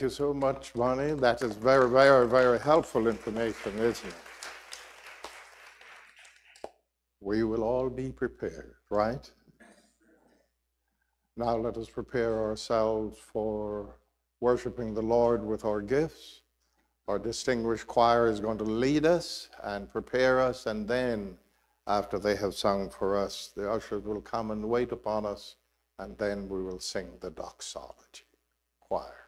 you so much, Bonnie. That is very, very, very helpful information, isn't it? We will all be prepared, right? Now let us prepare ourselves for worshiping the Lord with our gifts. Our distinguished choir is going to lead us and prepare us, and then, after they have sung for us, the ushers will come and wait upon us, and then we will sing the doxology. Choir.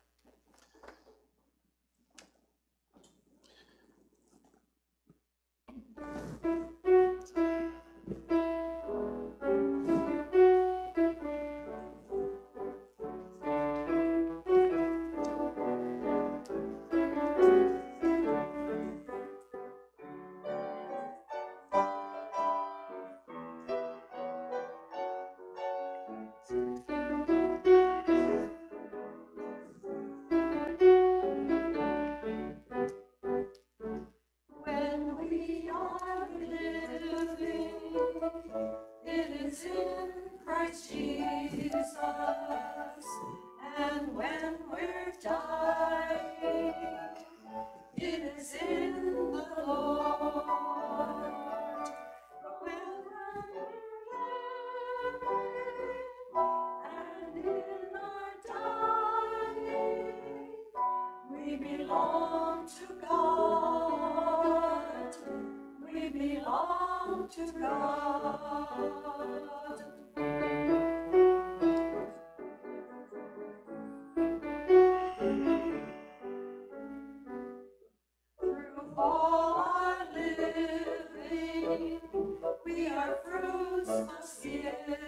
in Christ Jesus.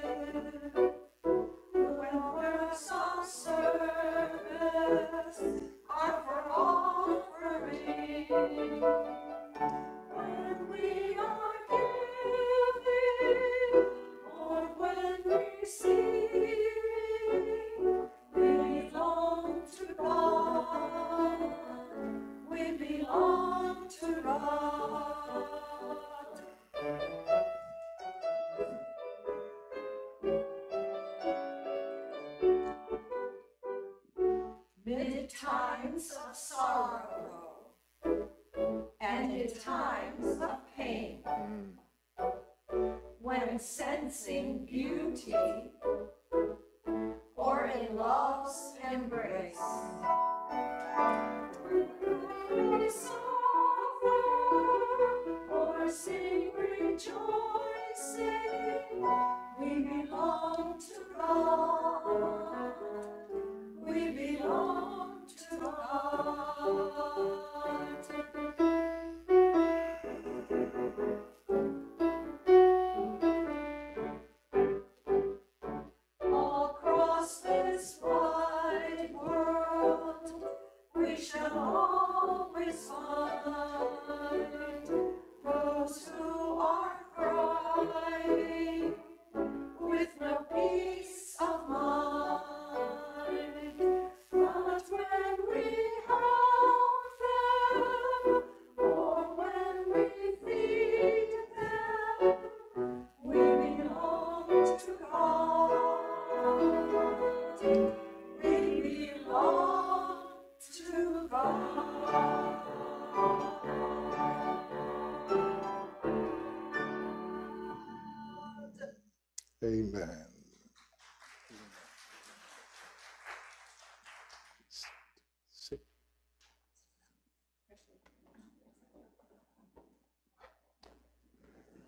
Amen.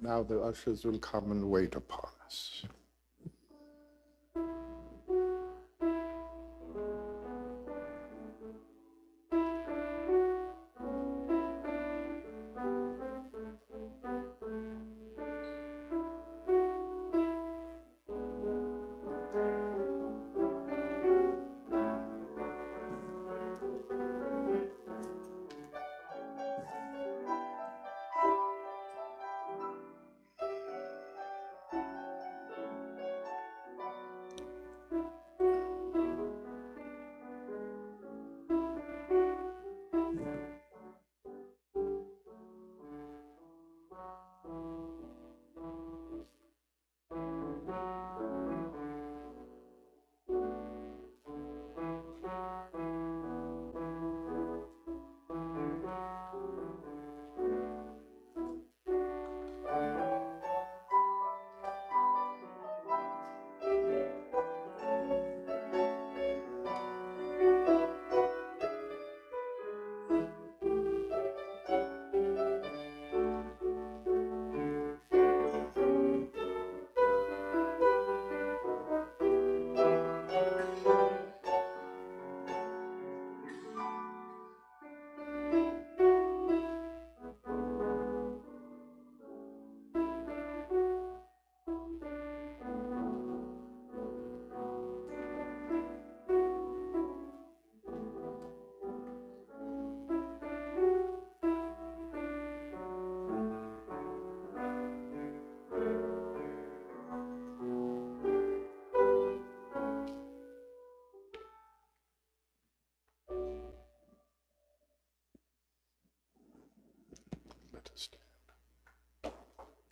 Now the ushers will come and wait upon us.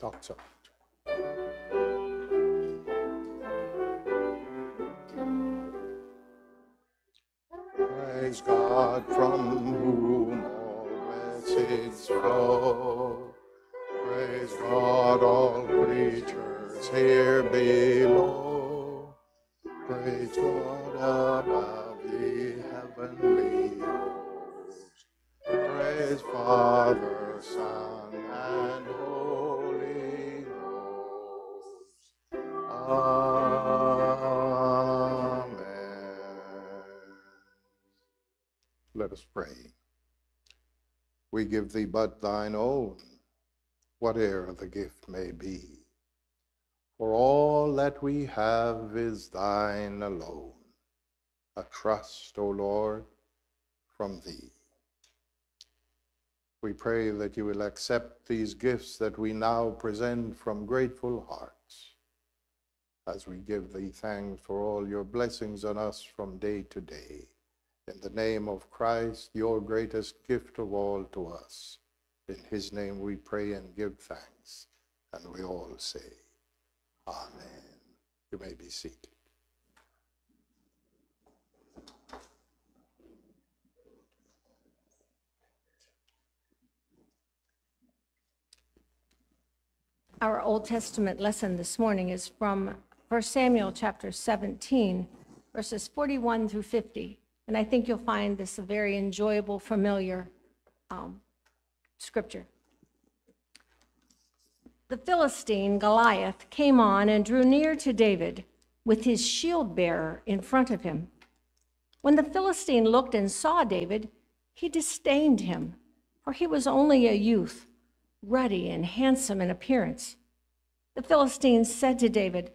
So. Praise God from whom all blessings flow. Praise God, all creatures here below. Let us pray. We give thee but thine own, whate'er the gift may be. For all that we have is thine alone, a trust, O Lord, from thee. We pray that you will accept these gifts that we now present from grateful hearts as we give thee thanks for all your blessings on us from day to day. In the name of Christ, your greatest gift of all to us. In his name we pray and give thanks. And we all say, Amen. You may be seated. Our Old Testament lesson this morning is from 1 Samuel chapter 17, verses 41 through 50. And I think you'll find this a very enjoyable, familiar um, scripture. The Philistine Goliath came on and drew near to David with his shield bearer in front of him. When the Philistine looked and saw David, he disdained him, for he was only a youth, ruddy and handsome in appearance. The Philistine said to David,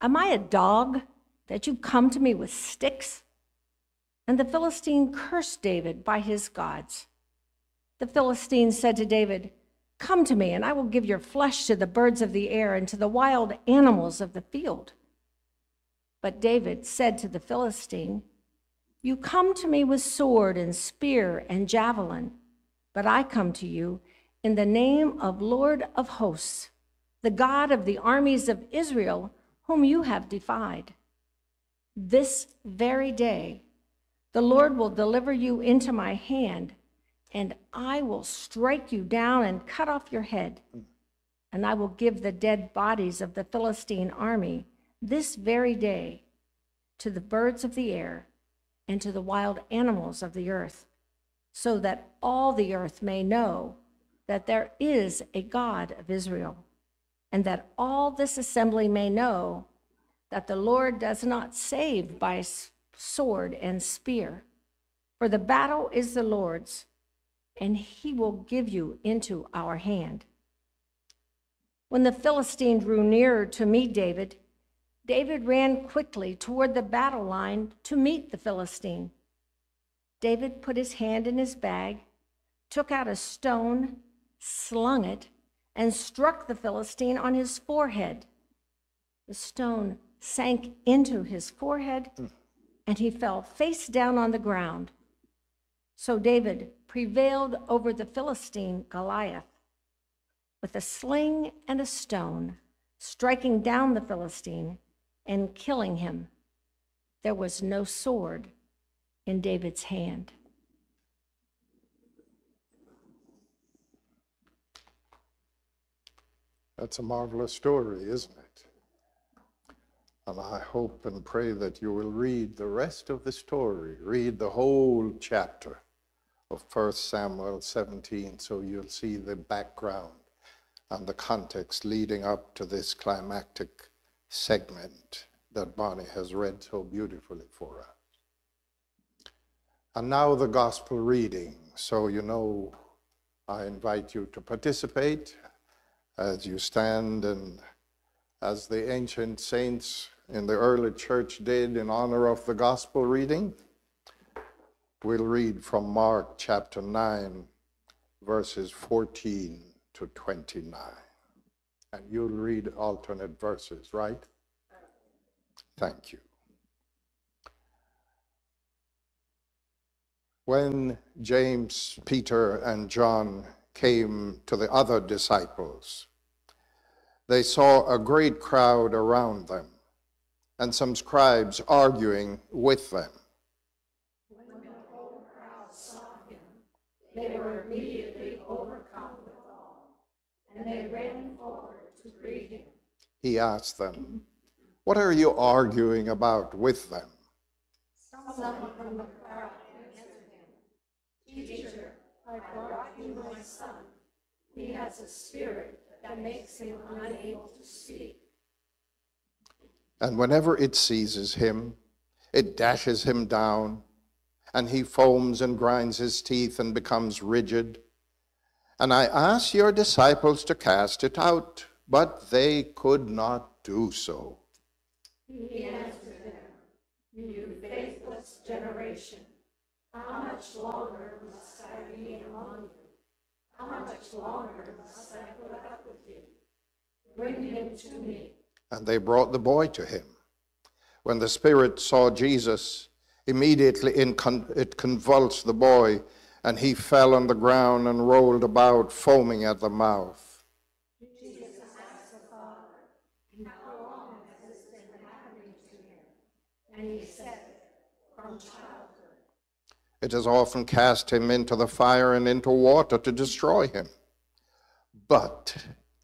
Am I a dog that you come to me with sticks? And the Philistine cursed David by his gods. The Philistine said to David, Come to me, and I will give your flesh to the birds of the air and to the wild animals of the field. But David said to the Philistine, You come to me with sword and spear and javelin, but I come to you in the name of Lord of hosts, the God of the armies of Israel, whom you have defied. This very day, the Lord will deliver you into my hand, and I will strike you down and cut off your head. And I will give the dead bodies of the Philistine army this very day to the birds of the air and to the wild animals of the earth, so that all the earth may know that there is a God of Israel, and that all this assembly may know that the Lord does not save by sword and spear. For the battle is the Lord's, and he will give you into our hand. When the Philistine drew nearer to meet David, David ran quickly toward the battle line to meet the Philistine. David put his hand in his bag, took out a stone, slung it, and struck the Philistine on his forehead. The stone sank into his forehead, mm. And he fell face down on the ground. So David prevailed over the Philistine Goliath with a sling and a stone, striking down the Philistine and killing him. There was no sword in David's hand. That's a marvelous story, isn't it? And I hope and pray that you will read the rest of the story, read the whole chapter of 1 Samuel 17, so you'll see the background and the context leading up to this climactic segment that Bonnie has read so beautifully for us. And now the gospel reading. So, you know, I invite you to participate as you stand and as the ancient saints in the early church did in honor of the gospel reading. We'll read from Mark chapter 9, verses 14 to 29. And you'll read alternate verses, right? Thank you. When James, Peter, and John came to the other disciples, they saw a great crowd around them and some scribes arguing with them. When the whole crowd saw him, they were immediately overcome with awe, and they ran forward to greet him. He asked them, What are you arguing about with them? Someone from the crowd answered him, Teacher, I brought you my son. He has a spirit that makes him unable to speak. And whenever it seizes him, it dashes him down, and he foams and grinds his teeth and becomes rigid. And I asked your disciples to cast it out, but they could not do so. He answered them, You faithless generation, how much longer must I be among you? How much longer must I put up with you? Bring him to me. And they brought the boy to him. When the spirit saw Jesus, immediately it convulsed the boy, and he fell on the ground and rolled about, foaming at the mouth. It has often cast him into the fire and into water to destroy him. But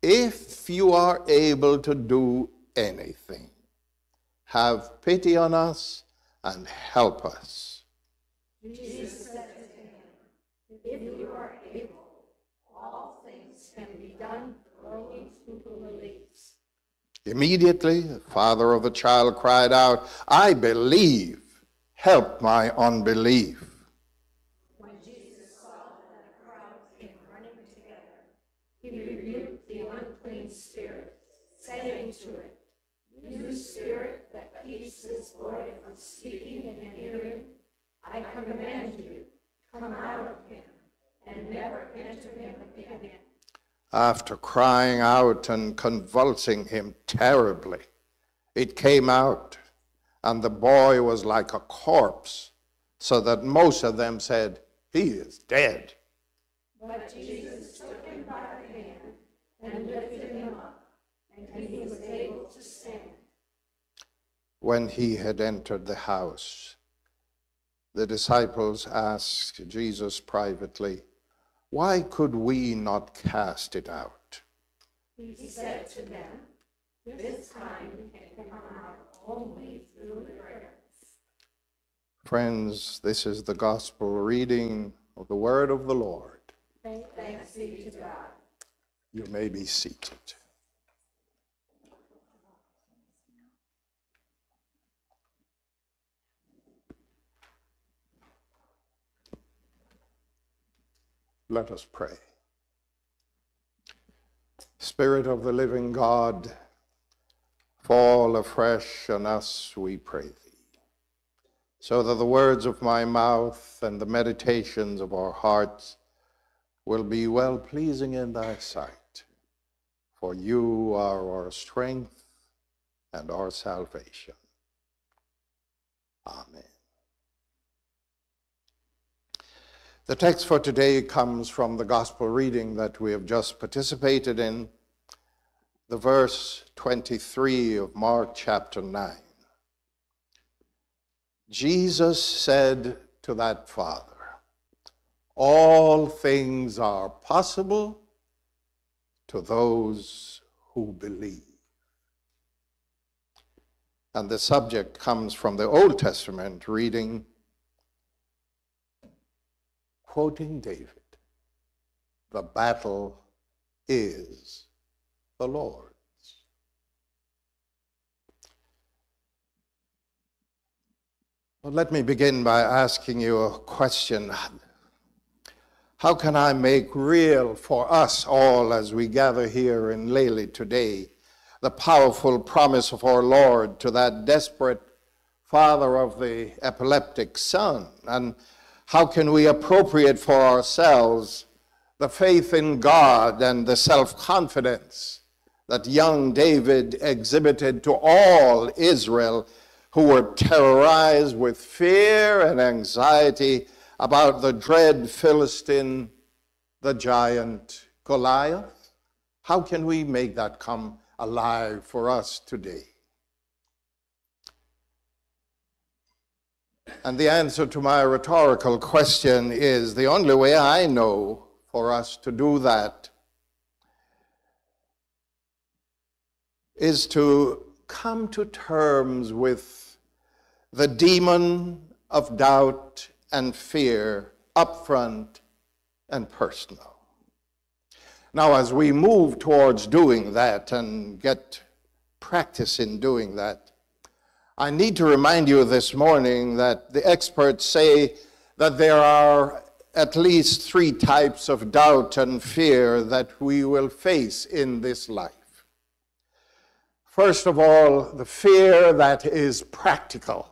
if you are able to do anything, have pity on us and help us. Jesus said to him, If you are able, all things can be done for those who believes. Immediately, the father of the child cried out, I believe, help my unbelief. When Jesus saw that a crowd came running together, he rebuked the unclean spirit, saying to spirit that keeps this boy from speaking and hearing, I command you, come out of him, and never enter him again. After crying out and convulsing him terribly, it came out, and the boy was like a corpse, so that most of them said, He is dead. But Jesus took him by the hand and lifted him up, and he was able to stand. When he had entered the house, the disciples asked Jesus privately, Why could we not cast it out? He said to them, This kind can come out only through prayer. Friends, this is the gospel reading of the word of the Lord. Thanks be to God. You may be seated. Let us pray. Spirit of the living God, fall afresh on us, we pray thee, so that the words of my mouth and the meditations of our hearts will be well pleasing in thy sight. For you are our strength and our salvation. Amen. The text for today comes from the gospel reading that we have just participated in, the verse 23 of Mark chapter 9. Jesus said to that father, All things are possible to those who believe. And the subject comes from the Old Testament reading quoting David, the battle is the Lord's. Well, let me begin by asking you a question. How can I make real for us all as we gather here in Lely today the powerful promise of our Lord to that desperate father of the epileptic son? And how can we appropriate for ourselves the faith in God and the self confidence that young David exhibited to all Israel who were terrorized with fear and anxiety about the dread Philistine the giant Goliath? How can we make that come alive for us today? And the answer to my rhetorical question is the only way I know for us to do that is to come to terms with the demon of doubt and fear upfront and personal. Now, as we move towards doing that and get practice in doing that, I need to remind you this morning that the experts say that there are at least three types of doubt and fear that we will face in this life. First of all, the fear that is practical.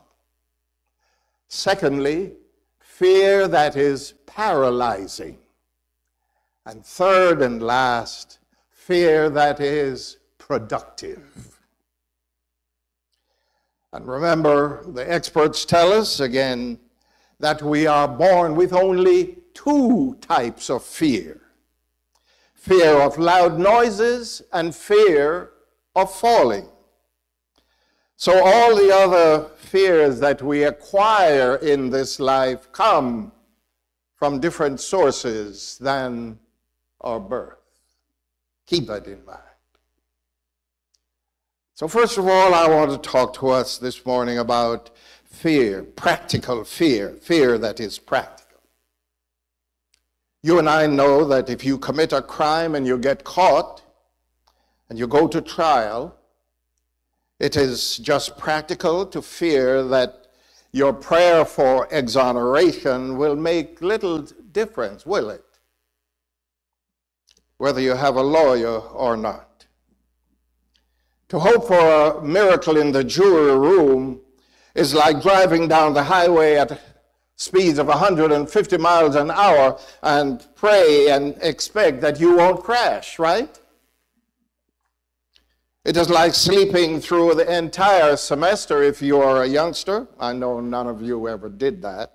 Secondly, fear that is paralyzing. And third and last, fear that is productive. And remember, the experts tell us again that we are born with only two types of fear fear of loud noises and fear of falling. So, all the other fears that we acquire in this life come from different sources than our birth. Keep that in mind. So, first of all, I want to talk to us this morning about fear, practical fear, fear that is practical. You and I know that if you commit a crime and you get caught, and you go to trial, it is just practical to fear that your prayer for exoneration will make little difference, will it? Whether you have a lawyer or not. To hope for a miracle in the jury room is like driving down the highway at speeds of 150 miles an hour and pray and expect that you won't crash, right? It is like sleeping through the entire semester if you are a youngster. I know none of you ever did that.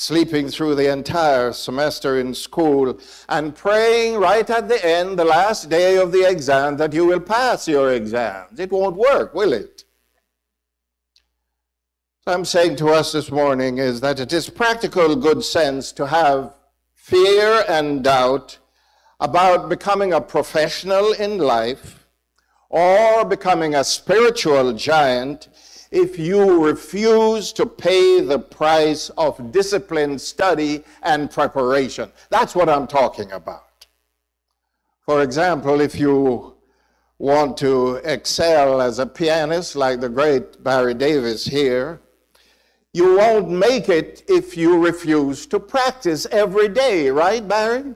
Sleeping through the entire semester in school and praying right at the end, the last day of the exam, that you will pass your exams. It won't work, will it? What I'm saying to us this morning is that it is practical good sense to have fear and doubt about becoming a professional in life or becoming a spiritual giant if you refuse to pay the price of disciplined study and preparation. That's what I'm talking about. For example, if you want to excel as a pianist like the great Barry Davis here, you won't make it if you refuse to practice every day, right, Barry?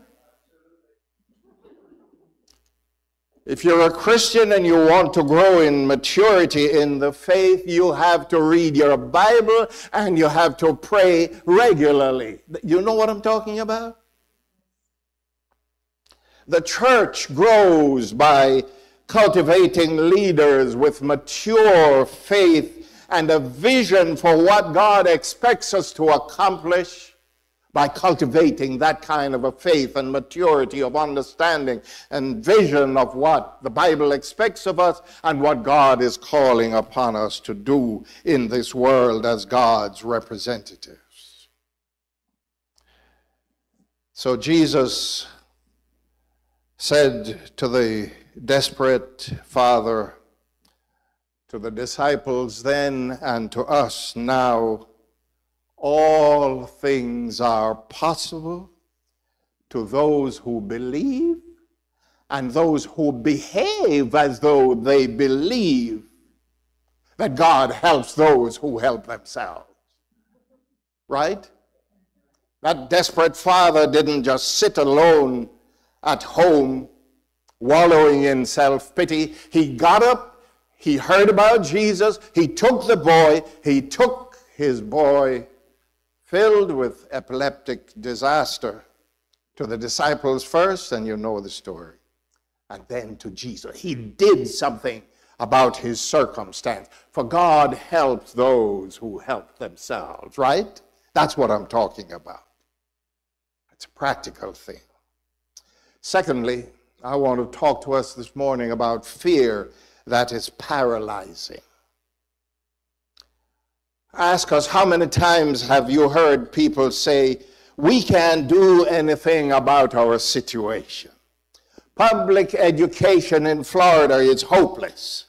If you're a Christian and you want to grow in maturity in the faith, you have to read your Bible and you have to pray regularly. You know what I'm talking about? The church grows by cultivating leaders with mature faith and a vision for what God expects us to accomplish by cultivating that kind of a faith and maturity of understanding and vision of what the Bible expects of us and what God is calling upon us to do in this world as God's representatives. So Jesus said to the desperate father, to the disciples then, and to us now, all things are possible to those who believe and those who behave as though they believe that God helps those who help themselves. Right? That desperate father didn't just sit alone at home wallowing in self pity. He got up, he heard about Jesus, he took the boy, he took his boy filled with epileptic disaster to the disciples first, and you know the story, and then to Jesus. He did something about his circumstance. For God helps those who help themselves, right? That's what I'm talking about. It's a practical thing. Secondly, I want to talk to us this morning about fear that is paralyzing. Ask us how many times have you heard people say, We can't do anything about our situation? Public education in Florida is hopeless.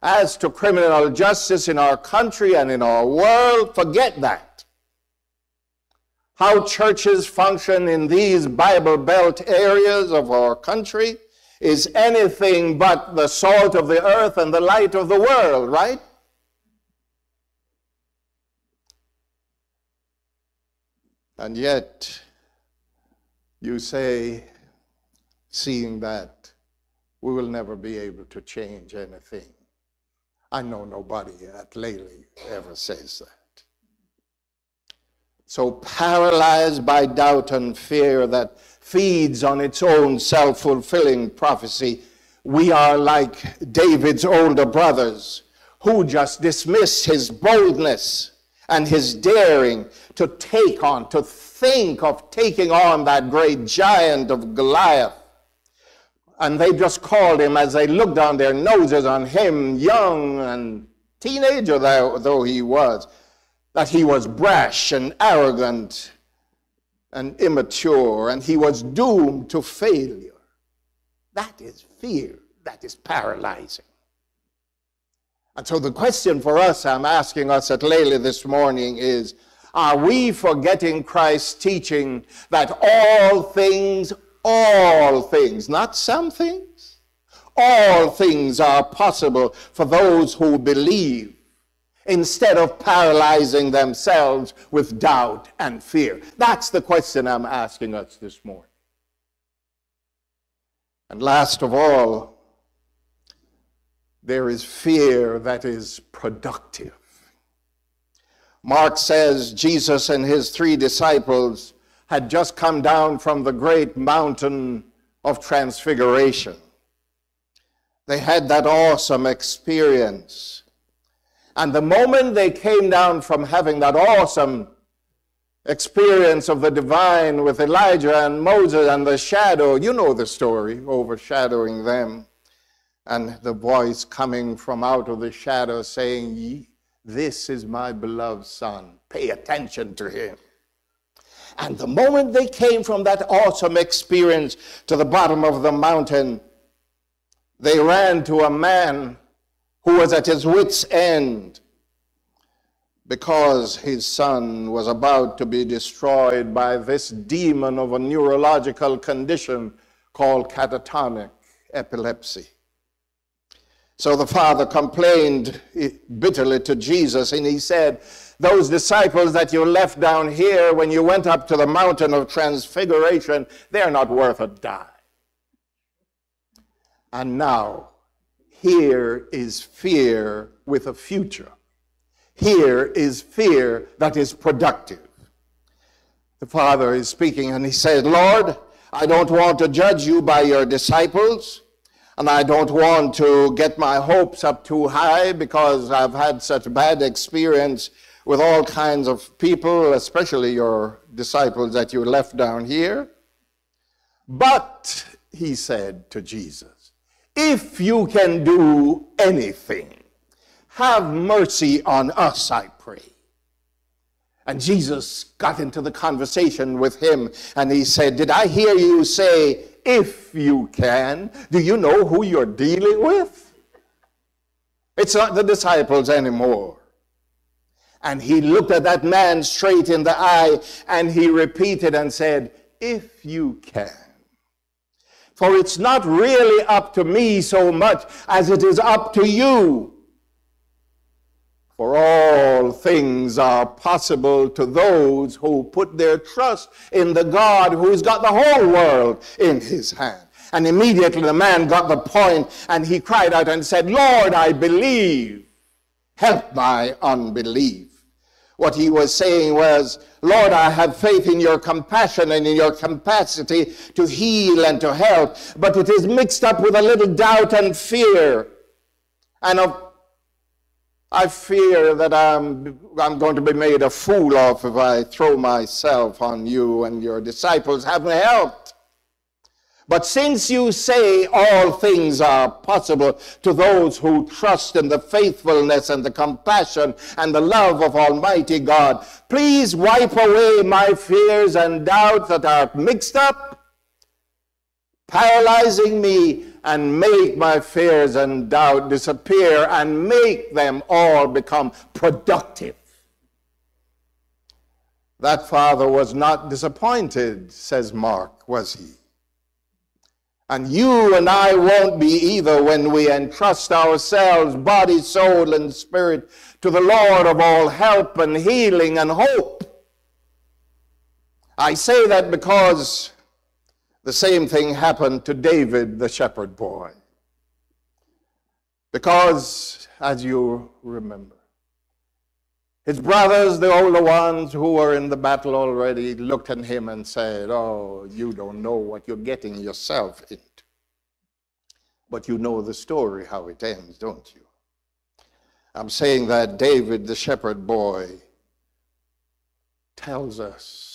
As to criminal justice in our country and in our world, forget that how churches function in these Bible Belt areas of our country is anything but the salt of the earth and the light of the world, right? And yet, you say, seeing that, we will never be able to change anything. I know nobody at Lely ever says that so paralyzed by doubt and fear that feeds on its own self fulfilling prophecy, we are like David's older brothers who just dismiss his boldness and his daring to take on, to think of taking on that great giant of Goliath. And they just called him as they looked down their noses on him, young and teenager though he was that he was brash and arrogant and immature and he was doomed to failure. That is fear. That is paralyzing. And so the question for us, I'm asking us at Lely this morning is, are we forgetting Christ's teaching that all things, all things, not some things, all things are possible for those who believe? instead of paralyzing themselves with doubt and fear? That's the question I'm asking us this morning. And last of all, there is fear that is productive. Mark says Jesus and his three disciples had just come down from the great mountain of transfiguration. They had that awesome experience and the moment they came down from having that awesome experience of the divine with Elijah and Moses and the shadow, you know the story, overshadowing them, and the voice coming from out of the shadow saying, This is my beloved son, pay attention to him. And the moment they came from that awesome experience to the bottom of the mountain, they ran to a man who was at his wits' end because his son was about to be destroyed by this demon of a neurological condition called catatonic epilepsy. So the father complained bitterly to Jesus and he said, Those disciples that you left down here when you went up to the mountain of transfiguration, they're not worth a dime. And now here is fear with a future. Here is fear that is productive. The Father is speaking and he said, Lord, I don't want to judge you by your disciples, and I don't want to get my hopes up too high because I've had such bad experience with all kinds of people, especially your disciples that you left down here. But, he said to Jesus, if you can do anything, have mercy on us, I pray. And Jesus got into the conversation with him and he said, Did I hear you say, if you can? Do you know who you're dealing with? It's not the disciples anymore. And he looked at that man straight in the eye and he repeated and said, If you can. For it's not really up to me so much as it is up to you. For all things are possible to those who put their trust in the God who's got the whole world in his hand. And immediately the man got the point and he cried out and said, Lord, I believe. Help my unbelief. What he was saying was, Lord, I have faith in your compassion and in your capacity to heal and to help, but it is mixed up with a little doubt and fear and of I fear that I'm, I'm going to be made a fool of if I throw myself on you and your disciples haven't helped. But since you say all things are possible to those who trust in the faithfulness and the compassion and the love of Almighty God, please wipe away my fears and doubts that are mixed up, paralyzing me, and make my fears and doubt disappear and make them all become productive. That father was not disappointed, says Mark, was he? And you and I won't be either when we entrust ourselves, body, soul, and spirit, to the Lord of all help and healing and hope. I say that because the same thing happened to David, the shepherd boy. Because, as you remember, his brothers, the older ones who were in the battle already, looked at him and said, Oh, you don't know what you're getting yourself into. But you know the story, how it ends, don't you? I'm saying that David, the shepherd boy, tells us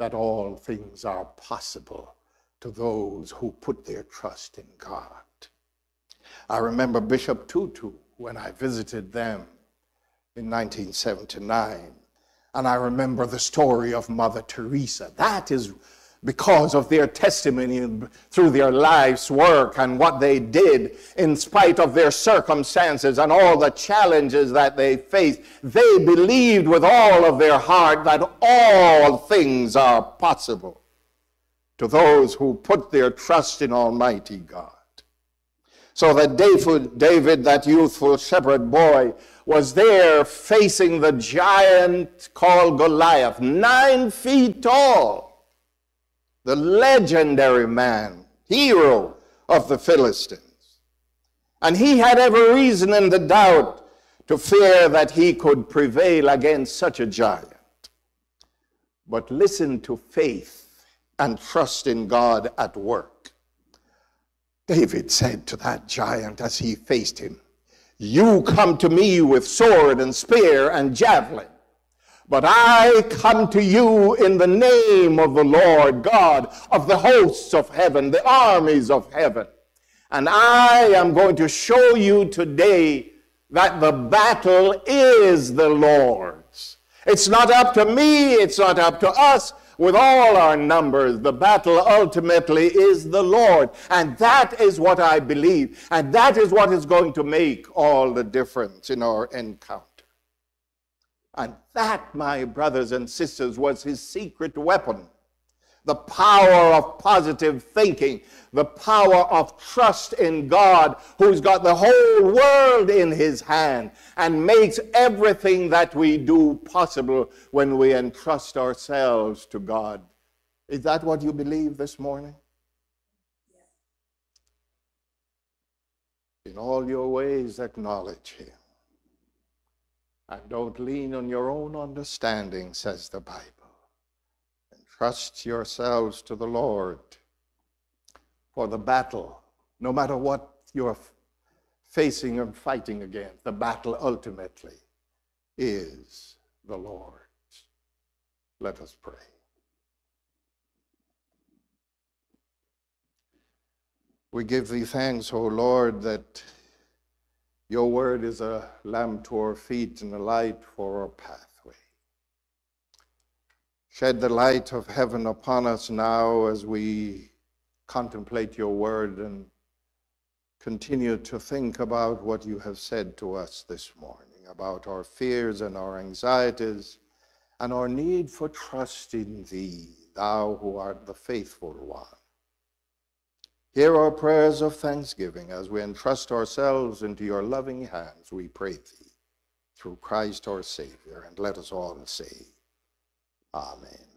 that all things are possible to those who put their trust in God. I remember Bishop Tutu when I visited them in 1979. And I remember the story of Mother Teresa. That is because of their testimony through their life's work and what they did in spite of their circumstances and all the challenges that they faced. They believed with all of their heart that all things are possible to those who put their trust in Almighty God. So that David, David, that youthful shepherd boy, was there facing the giant called Goliath, nine feet tall, the legendary man, hero of the Philistines. And he had every reason in the doubt to fear that he could prevail against such a giant. But listen to faith and trust in God at work. David said to that giant as he faced him, you come to me with sword and spear and javelin. But I come to you in the name of the Lord God of the hosts of heaven, the armies of heaven. And I am going to show you today that the battle is the Lord's. It's not up to me, it's not up to us, with all our numbers, the battle ultimately is the Lord. And that is what I believe. And that is what is going to make all the difference in our encounter. And that, my brothers and sisters, was his secret weapon the power of positive thinking, the power of trust in God, who's got the whole world in his hand and makes everything that we do possible when we entrust ourselves to God. Is that what you believe this morning? In all your ways, acknowledge him. And don't lean on your own understanding, says the Bible. Trust yourselves to the Lord for the battle, no matter what you're facing and fighting against. The battle ultimately is the Lord's. Let us pray. We give thee thanks, O Lord, that your word is a lamp to our feet and a light for our pathway. Shed the light of heaven upon us now as we contemplate your word and continue to think about what you have said to us this morning about our fears and our anxieties and our need for trust in thee, thou who art the faithful one. Hear our prayers of thanksgiving as we entrust ourselves into your loving hands, we pray thee, through Christ our Savior. And let us all say, Amen.